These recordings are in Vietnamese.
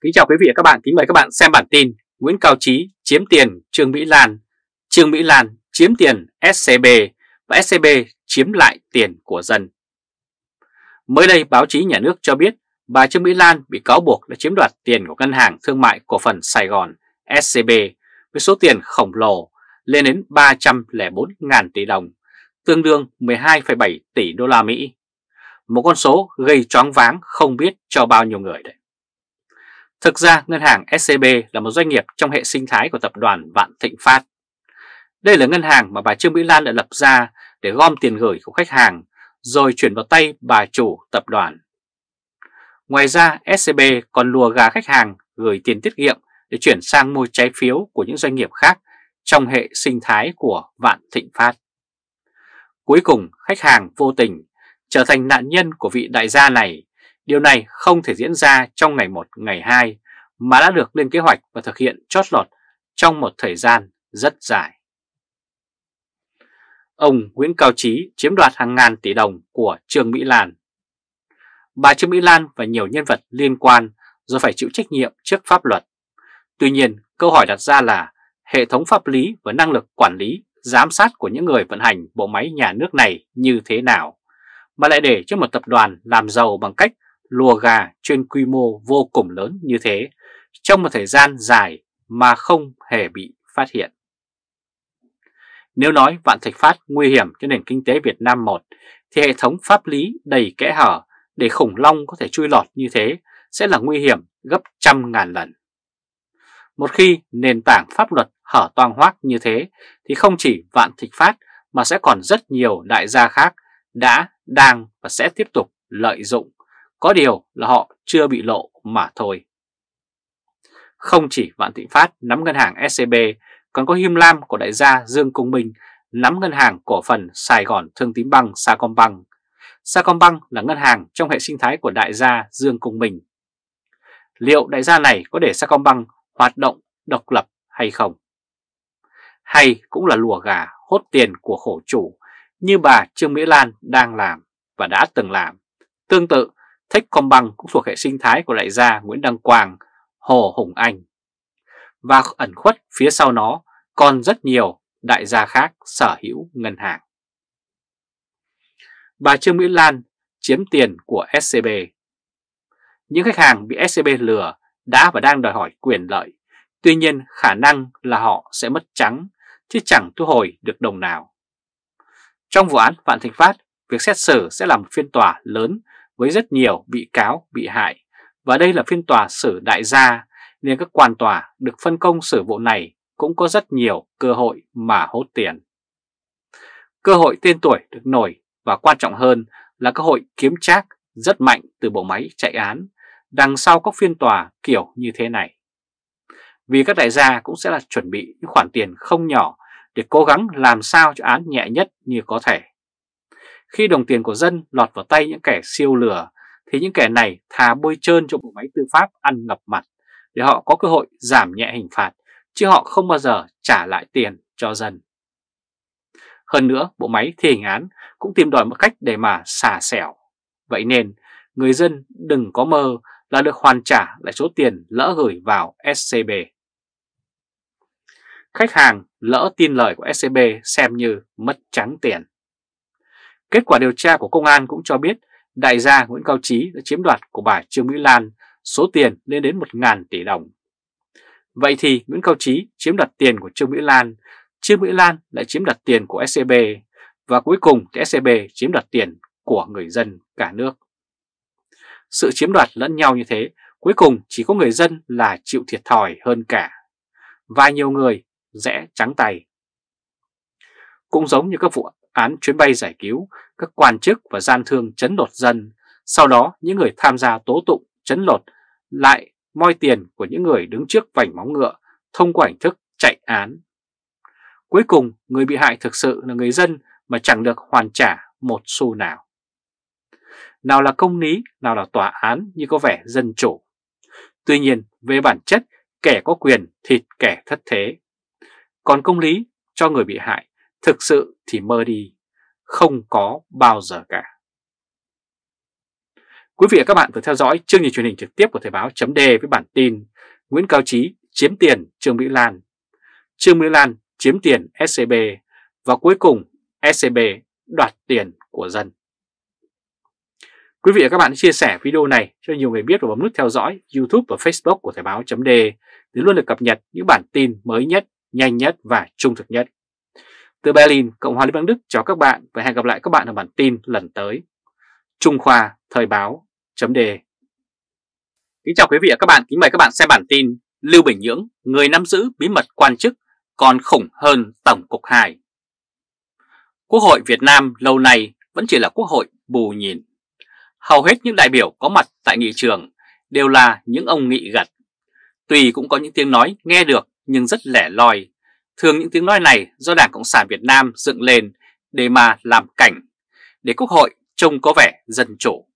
Kính chào quý vị và các bạn, kính mời các bạn xem bản tin Nguyễn Cao Trí chiếm tiền Trương Mỹ Lan, Trương Mỹ Lan chiếm tiền SCB và SCB chiếm lại tiền của dân. Mới đây báo chí nhà nước cho biết bà Trương Mỹ Lan bị cáo buộc đã chiếm đoạt tiền của ngân hàng thương mại cổ phần Sài Gòn SCB với số tiền khổng lồ lên đến 304.000 tỷ đồng, tương đương 12,7 tỷ đô la Mỹ. Một con số gây choáng váng không biết cho bao nhiêu người đấy. Thực ra, ngân hàng SCB là một doanh nghiệp trong hệ sinh thái của tập đoàn Vạn Thịnh Phát. Đây là ngân hàng mà bà Trương Mỹ Lan đã lập ra để gom tiền gửi của khách hàng, rồi chuyển vào tay bà chủ tập đoàn. Ngoài ra SCB còn lùa gà khách hàng gửi tiền tiết kiệm để chuyển sang mua trái phiếu của những doanh nghiệp khác trong hệ sinh thái của Vạn Thịnh Phát. Cuối cùng, khách hàng vô tình trở thành nạn nhân của vị đại gia này Điều này không thể diễn ra trong ngày 1, ngày 2 mà đã được lên kế hoạch và thực hiện chót lọt trong một thời gian rất dài. Ông Nguyễn Cao Trí chiếm đoạt hàng ngàn tỷ đồng của Trương Mỹ Lan. Bà Trương Mỹ Lan và nhiều nhân vật liên quan rồi phải chịu trách nhiệm trước pháp luật. Tuy nhiên, câu hỏi đặt ra là hệ thống pháp lý và năng lực quản lý, giám sát của những người vận hành bộ máy nhà nước này như thế nào, mà lại để cho một tập đoàn làm giàu bằng cách lùa gà trên quy mô vô cùng lớn như thế trong một thời gian dài mà không hề bị phát hiện. Nếu nói Vạn thạch Phát nguy hiểm cho nền kinh tế Việt Nam một, thì hệ thống pháp lý đầy kẽ hở để khủng long có thể chui lọt như thế sẽ là nguy hiểm gấp trăm ngàn lần. Một khi nền tảng pháp luật hở toang hoác như thế thì không chỉ Vạn Thịnh Phát mà sẽ còn rất nhiều đại gia khác đã, đang và sẽ tiếp tục lợi dụng có điều là họ chưa bị lộ mà thôi. Không chỉ Vạn Thịnh Phát nắm ngân hàng SCB, còn có Him Lam của đại gia Dương Công Minh nắm ngân hàng cổ phần Sài Gòn Thương Tín Băng Sacombank. Sacombank là ngân hàng trong hệ sinh thái của đại gia Dương Công Minh. Liệu đại gia này có để Sacombank hoạt động độc lập hay không? Hay cũng là lùa gà hốt tiền của khổ chủ như bà Trương Mỹ Lan đang làm và đã từng làm. Tương tự, Techcombank cũng thuộc hệ sinh thái của đại gia Nguyễn Đăng Quang, Hồ Hùng Anh. Và ẩn khuất phía sau nó còn rất nhiều đại gia khác sở hữu ngân hàng. Bà Trương Mỹ Lan chiếm tiền của SCB. Những khách hàng bị SCB lừa đã và đang đòi hỏi quyền lợi, tuy nhiên khả năng là họ sẽ mất trắng chứ chẳng thu hồi được đồng nào. Trong vụ án Vạn Thịnh Phát, việc xét xử sẽ là một phiên tòa lớn với rất nhiều bị cáo, bị hại. Và đây là phiên tòa xử đại gia, nên các quan tòa được phân công xử vụ này cũng có rất nhiều cơ hội mà hốt tiền. Cơ hội tên tuổi được nổi và quan trọng hơn là cơ hội kiếm trác rất mạnh từ bộ máy chạy án đằng sau các phiên tòa kiểu như thế này. Vì các đại gia cũng sẽ là chuẩn bị những khoản tiền không nhỏ để cố gắng làm sao cho án nhẹ nhất như có thể. Khi đồng tiền của dân lọt vào tay những kẻ siêu lừa, thì những kẻ này thà bôi trơn cho bộ máy tư pháp ăn ngập mặt để họ có cơ hội giảm nhẹ hình phạt, chứ họ không bao giờ trả lại tiền cho dân. Hơn nữa, bộ máy thi hành án cũng tìm đòi một cách để mà xả xẻo. Vậy nên, người dân đừng có mơ là được hoàn trả lại số tiền lỡ gửi vào SCB. Khách hàng lỡ tin lời của SCB xem như mất trắng tiền. Kết quả điều tra của công an cũng cho biết đại gia Nguyễn Cao Trí đã chiếm đoạt của bà Trương Mỹ Lan số tiền lên đến 1.000 tỷ đồng. Vậy thì Nguyễn Cao Trí chiếm đoạt tiền của Trương Mỹ Lan, Trương Mỹ Lan lại chiếm đoạt tiền của SCB và cuối cùng thì SCB chiếm đoạt tiền của người dân cả nước. Sự chiếm đoạt lẫn nhau như thế, cuối cùng chỉ có người dân là chịu thiệt thòi hơn cả. Và nhiều người rẽ trắng tay. Cũng giống như các vụ án chuyến bay giải cứu, các quan chức và gian thương chấn lột dân. Sau đó những người tham gia tố tụng chấn lột lại moi tiền của những người đứng trước vành móng ngựa thông qua hình thức chạy án. Cuối cùng người bị hại thực sự là người dân mà chẳng được hoàn trả một xu nào. Nào là công lý, nào là tòa án như có vẻ dân chủ. Tuy nhiên, về bản chất, kẻ có quyền thịt kẻ thất thế. Còn công lý cho người bị hại Thực sự thì mơ đi, không có bao giờ cả. Quý vị và các bạn vừa theo dõi chương trình truyền hình trực tiếp của Thời báo chấm với bản tin Nguyễn Cao Trí chiếm tiền Trương Mỹ Lan. Trương Mỹ Lan chiếm tiền SCB và cuối cùng SCB đoạt tiền của dân. Quý vị và các bạn chia sẻ video này cho nhiều người biết và bấm nút theo dõi YouTube và Facebook của Thời báo chấm để luôn được cập nhật những bản tin mới nhất, nhanh nhất và trung thực nhất. Từ Berlin, Cộng hòa Liên bang Đức chào các bạn và hẹn gặp lại các bạn ở bản tin lần tới. Trung Khoa Thời báo chấm đề Kính chào quý vị và các bạn, kính mời các bạn xem bản tin Lưu Bình Nhưỡng, người nắm giữ bí mật quan chức còn khủng hơn Tổng cục 2. Quốc hội Việt Nam lâu nay vẫn chỉ là quốc hội bù nhìn. Hầu hết những đại biểu có mặt tại nghị trường đều là những ông nghị gật. Tuy cũng có những tiếng nói nghe được nhưng rất lẻ loi. Thường những tiếng nói này do Đảng Cộng sản Việt Nam dựng lên để mà làm cảnh, để quốc hội trông có vẻ dân chủ.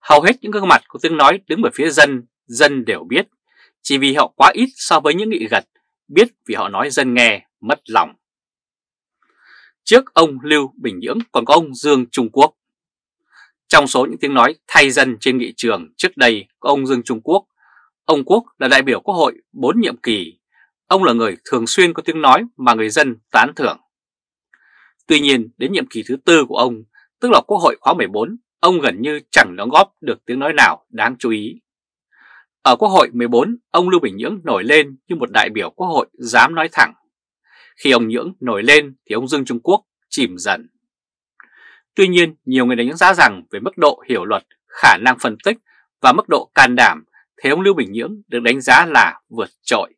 Hầu hết những gương mặt của tiếng nói đứng về phía dân, dân đều biết, chỉ vì họ quá ít so với những nghị gật, biết vì họ nói dân nghe, mất lòng. Trước ông Lưu Bình Nhưỡng còn có ông Dương Trung Quốc. Trong số những tiếng nói thay dân trên nghị trường trước đây có ông Dương Trung Quốc. Ông Quốc là đại biểu quốc hội 4 nhiệm kỳ. Ông là người thường xuyên có tiếng nói mà người dân tán thưởng. Tuy nhiên đến nhiệm kỳ thứ tư của ông, tức là quốc hội khóa 14, ông gần như chẳng đóng góp được tiếng nói nào đáng chú ý. Ở Quốc hội 14, ông Lưu Bình Nhưỡng nổi lên như một đại biểu Quốc hội dám nói thẳng. Khi ông Nhưỡng nổi lên thì ông Dương Trung Quốc chìm dần. Tuy nhiên, nhiều người đánh giá rằng về mức độ hiểu luật, khả năng phân tích và mức độ can đảm thì ông Lưu Bình Nhưỡng được đánh giá là vượt trội.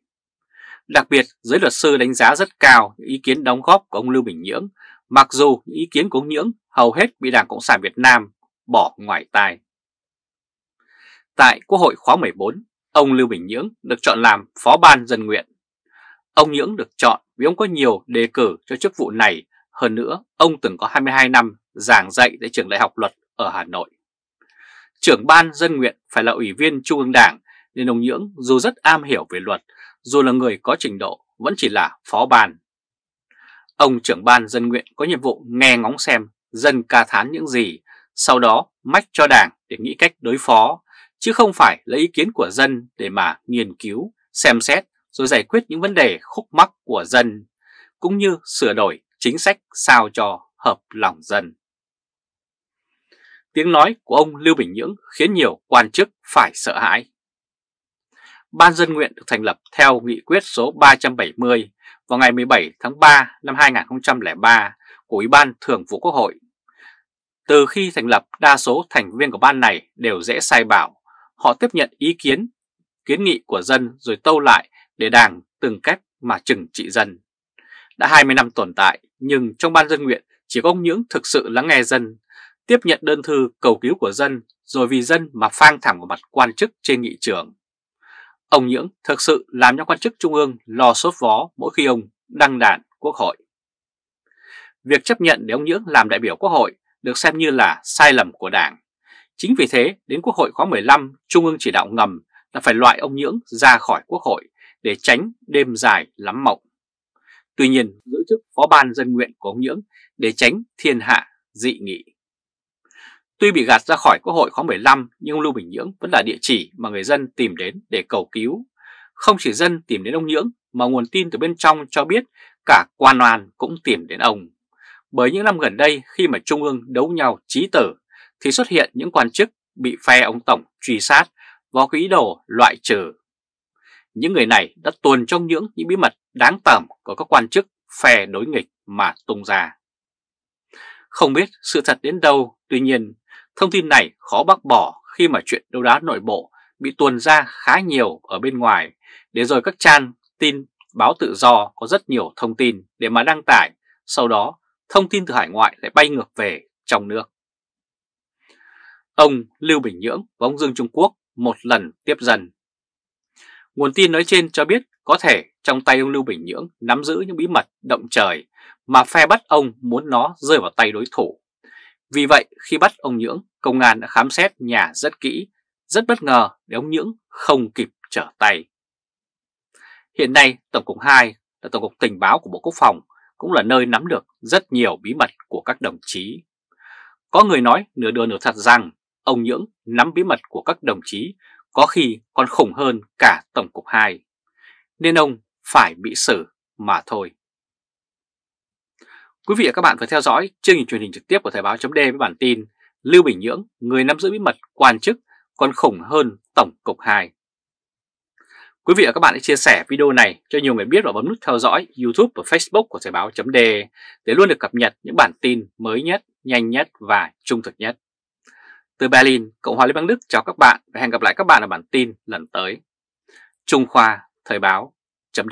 Đặc biệt, giới luật sư đánh giá rất cao những ý kiến đóng góp của ông Lưu Bình Nhưỡng, mặc dù những ý kiến của ông Nhưỡng hầu hết bị Đảng Cộng sản Việt Nam bỏ ngoài tai. Tại Quốc hội khóa 14, ông Lưu Bình Nhưỡng được chọn làm Phó ban dân nguyện. Ông Nhưỡng được chọn vì ông có nhiều đề cử cho chức vụ này, hơn nữa ông từng có 22 năm giảng dạy tại trường đại học luật ở Hà Nội. Trưởng ban dân nguyện phải là ủy viên Trung ương Đảng nên ông Nhưỡng dù rất am hiểu về luật, dù là người có trình độ vẫn chỉ là phó ban. Ông trưởng ban dân nguyện có nhiệm vụ nghe ngóng xem dân ca thán những gì sau đó mách cho đảng để nghĩ cách đối phó, chứ không phải lấy ý kiến của dân để mà nghiên cứu, xem xét rồi giải quyết những vấn đề khúc mắc của dân, cũng như sửa đổi chính sách sao cho hợp lòng dân. Tiếng nói của ông Lưu Bình Nhưỡng khiến nhiều quan chức phải sợ hãi. Ban dân nguyện được thành lập theo nghị quyết số 370 vào ngày 17 tháng 3 năm 2003 của Ủy ban Thường vụ Quốc hội từ khi thành lập, đa số thành viên của ban này đều dễ sai bảo. Họ tiếp nhận ý kiến, kiến nghị của dân rồi tâu lại để đảng từng cách mà trừng trị dân. Đã 20 năm tồn tại, nhưng trong ban dân nguyện chỉ có ông Nhưỡng thực sự lắng nghe dân, tiếp nhận đơn thư cầu cứu của dân rồi vì dân mà phang thẳng vào mặt quan chức trên nghị trường. Ông Nhưỡng thực sự làm cho quan chức trung ương lo sốt vó mỗi khi ông đăng đàn quốc hội. Việc chấp nhận để ông Nhưỡng làm đại biểu quốc hội được xem như là sai lầm của Đảng. Chính vì thế, đến Quốc hội khóa 15, Trung ương chỉ đạo ngầm là phải loại ông Nhưỡng ra khỏi Quốc hội để tránh đêm dài lắm mộng. Tuy nhiên, giữ chức phó ban dân nguyện của ông Nhưỡng để tránh thiên hạ dị nghị. Tuy bị gạt ra khỏi Quốc hội khóa 15 nhưng ông Lưu Bình Nhưỡng vẫn là địa chỉ mà người dân tìm đến để cầu cứu. Không chỉ dân tìm đến ông Nhưỡng mà nguồn tin từ bên trong cho biết cả quan oan cũng tìm đến ông. Bởi những năm gần đây khi mà Trung ương đấu nhau trí tử thì xuất hiện những quan chức bị phe ông Tổng truy sát và có ý đồ loại trừ. Những người này đã tuồn trong những những bí mật đáng tởm của các quan chức phe đối nghịch mà tung ra. Không biết sự thật đến đâu, tuy nhiên thông tin này khó bác bỏ khi mà chuyện đấu đá nội bộ bị tuồn ra khá nhiều ở bên ngoài để rồi các trang tin báo tự do có rất nhiều thông tin để mà đăng tải, sau đó thông tin từ hải ngoại lại bay ngược về trong nước. Ông Lưu Bình Nhưỡng và ông Dương Trung Quốc một lần tiếp dần. Nguồn tin nói trên cho biết có thể trong tay ông Lưu Bình Nhưỡng nắm giữ những bí mật động trời mà phe bắt ông muốn nó rơi vào tay đối thủ. Vì vậy khi bắt ông Nhưỡng, công an đã khám xét nhà rất kỹ, rất bất ngờ để ông Nhưỡng không kịp trở tay. Hiện nay Tổng cục 2 là Tổng cục Tình báo của Bộ Quốc phòng cũng là nơi nắm được rất nhiều bí mật của các đồng chí. Có người nói nửa đưa nửa thật rằng ông Nhưỡng nắm bí mật của các đồng chí có khi còn khủng hơn cả Tổng cục 2, nên ông phải bị xử mà thôi. Quý vị và các bạn vừa theo dõi chương trình truyền hình trực tiếp của Thời báo chấm với bản tin Lưu Bình Nhưỡng, người nắm giữ bí mật quan chức còn khủng hơn Tổng cục 2. Quý vị và các bạn hãy chia sẻ video này cho nhiều người biết và bấm nút theo dõi YouTube và Facebook của Thời báo chấm để luôn được cập nhật những bản tin mới nhất, nhanh nhất và trung thực nhất. Từ Berlin, Cộng hòa Liên bang Đức chào các bạn và hẹn gặp lại các bạn ở bản tin lần tới. Trung Khoa Thời báo chấm